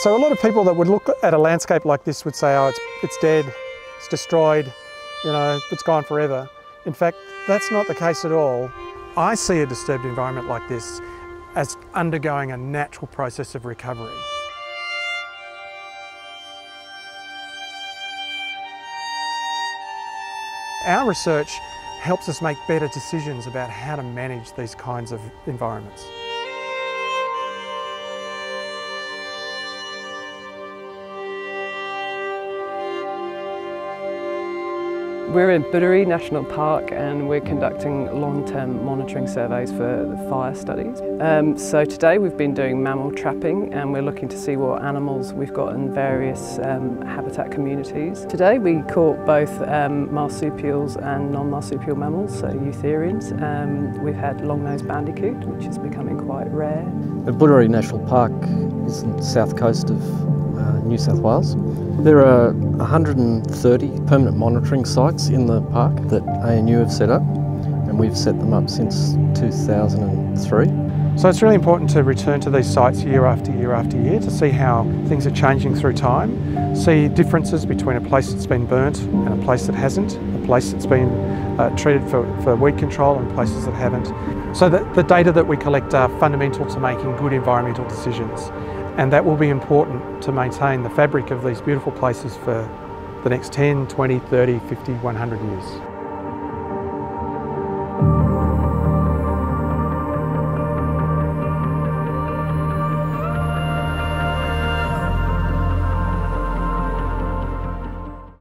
So a lot of people that would look at a landscape like this would say, oh, it's, it's dead, it's destroyed, you know, it's gone forever. In fact, that's not the case at all. I see a disturbed environment like this as undergoing a natural process of recovery. Our research helps us make better decisions about how to manage these kinds of environments. We're in Booderee National Park and we're conducting long-term monitoring surveys for fire studies. Um, so today we've been doing mammal trapping and we're looking to see what animals we've got in various um, habitat communities. Today we caught both um, marsupials and non-marsupial mammals, so eutherians. Um, we've had long-nosed bandicoot, which is becoming quite rare. Booderee National Park is the south coast of uh, New South Wales. There are 130 permanent monitoring sites in the park that ANU have set up and we've set them up since 2003. So it's really important to return to these sites year after year after year to see how things are changing through time, see differences between a place that's been burnt and a place that hasn't, a place that's been uh, treated for, for weed control and places that haven't. So that the data that we collect are fundamental to making good environmental decisions and that will be important to maintain the fabric of these beautiful places for the next 10, 20, 30, 50, 100 years.